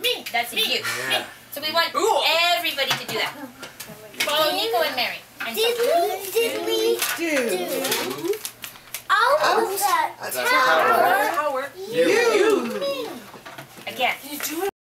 me, that's me, you. Yeah. So we want Ooh. everybody to do that. Follow Nico and Mary. And did, we, did we do, do out, of the tower, tower. You. you. Again. You do it